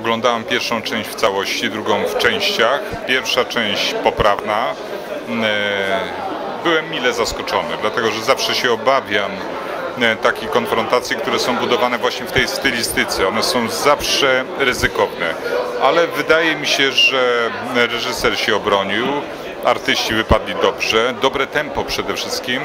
Oglądałem pierwszą część w całości, drugą w częściach. Pierwsza część poprawna. E, Byłem mile zaskoczony, dlatego że zawsze się obawiam e, takich konfrontacji, które są budowane właśnie w tej stylistyce. One są zawsze ryzykowne, ale wydaje mi się, że reżyser się obronił, artyści wypadli dobrze, dobre tempo przede wszystkim.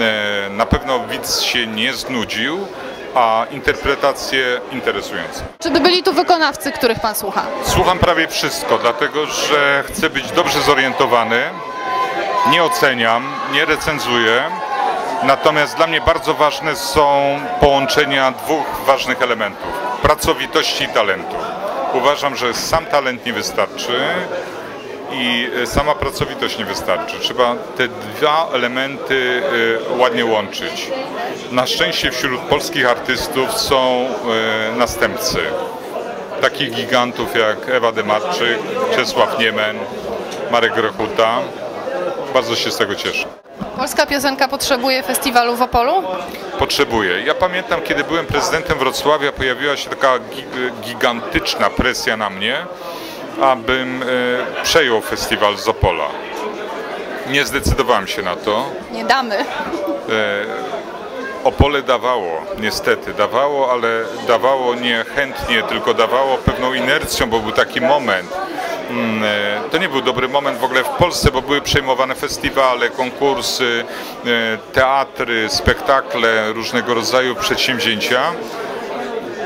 E, Na pewno widz się nie znudził, a interpretacje interesujące. Czy byli tu wykonawcy, których pan słucha? Słucham prawie wszystko, dlatego że chcę być dobrze zorientowany. Nie oceniam, nie recenzuję. Natomiast dla mnie bardzo ważne są połączenia dwóch ważnych elementów: pracowitości i talentu. Uważam, że sam talent nie wystarczy i e, sama pracowitość nie wystarczy. Trzeba te dwa elementy e, ładnie łączyć. Na szczęście wśród polskich artystów są e, następcy takich gigantów jak Ewa Demarczyk, Czesław Niemen, Marek Grochuta. Bardzo się z tego cieszę. Polska piosenka potrzebuje festiwalu w Opolu? Potrzebuję. Ja pamiętam, kiedy byłem prezydentem Wrocławia, pojawiła się taka gi- gigantyczna presja na mnie, abym e, przejął festiwal z Opola. Nie zdecydowałem się na to. Nie damy. Opole dawało, niestety dawało, ale dawało nie chętnie, tylko dawało pewną inercją, bo był taki moment. Mm, e, To nie był dobry moment w ogóle w Polsce, bo były przejmowane festiwale, konkursy, e, teatry, spektakle, różnego rodzaju przedsięwzięcia.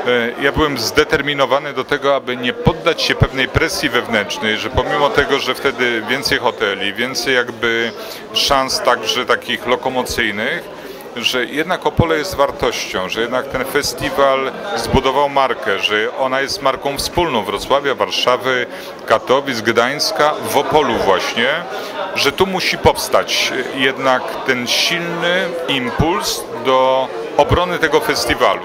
E, Ja byłem zdeterminowany do tego, aby nie poddać się pewnej presji wewnętrznej, że pomimo tego, że wtedy więcej hoteli, więcej jakby szans także takich lokomocyjnych, że jednak Opole jest wartością, że jednak ten festiwal zbudował markę, że ona jest marką wspólną Wrocławia, Warszawy, Katowic, Gdańska, w Opolu właśnie, że tu musi powstać jednak ten silny impuls do obrony tego festiwalu.